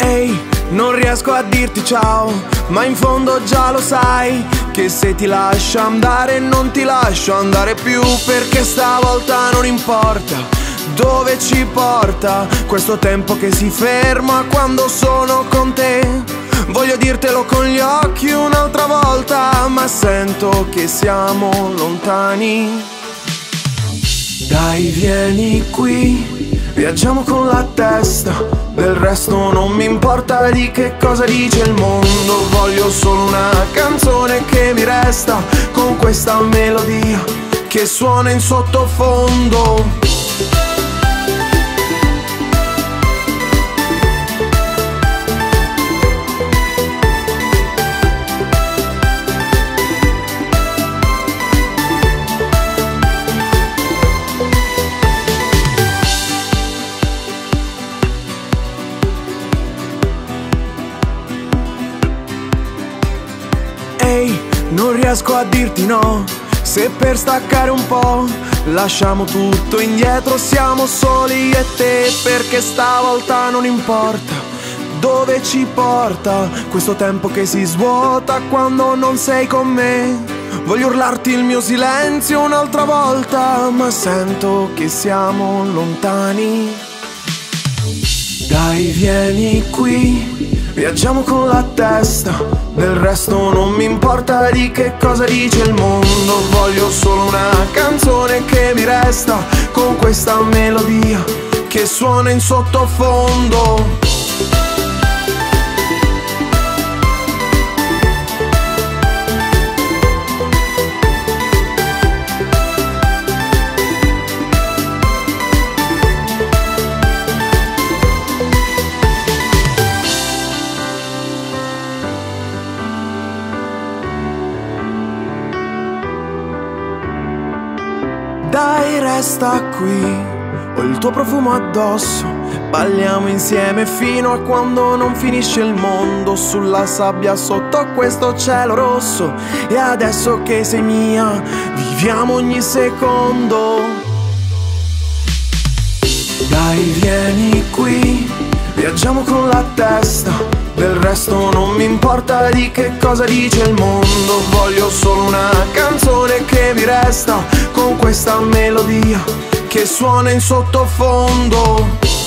Ehi, non riesco a dirti ciao, ma in fondo già lo sai che se ti lascio andare non ti lascio andare più perché stavolta non importa dove ci porta questo tempo che si ferma quando sono con te. Voglio dirtelo con gli occhi un'altra volta, ma sento che siamo lontani. Dai, vieni qui, viaggiamo con la testa. Del resto non mi importa di che cosa dice il mondo. Voglio solo una canzone che mi resta con questa melodia che suona in sottofondo. Non riesco a dirti no. Se per staccare un po' lasciamo tutto indietro, siamo soli e te, perché stavolta non importa dove ci porta questo tempo che si svuota quando non sei con me. Voglio urlarti il mio silenzio un'altra volta, ma sento che siamo lontani. Dai, vieni qui, viaggiamo con la testa. Del resto non mi importa di che cosa dice il mondo. Voglio solo una canzone che mi resta con questa melodia che suona in sottofondo. Dai, resta qui, ho il tuo profumo addosso. Balliamo insieme fino a quando non finisce il mondo sulla sabbia sotto questo cielo rosso. E adesso che sei mia, viviamo ogni secondo. Dai, vieni qui, viaggiamo con la testa. Del resto non mi importa di che cosa dice il mondo. Voglio solo una canzone che mi resta con questa melodia che suona in sottofondo.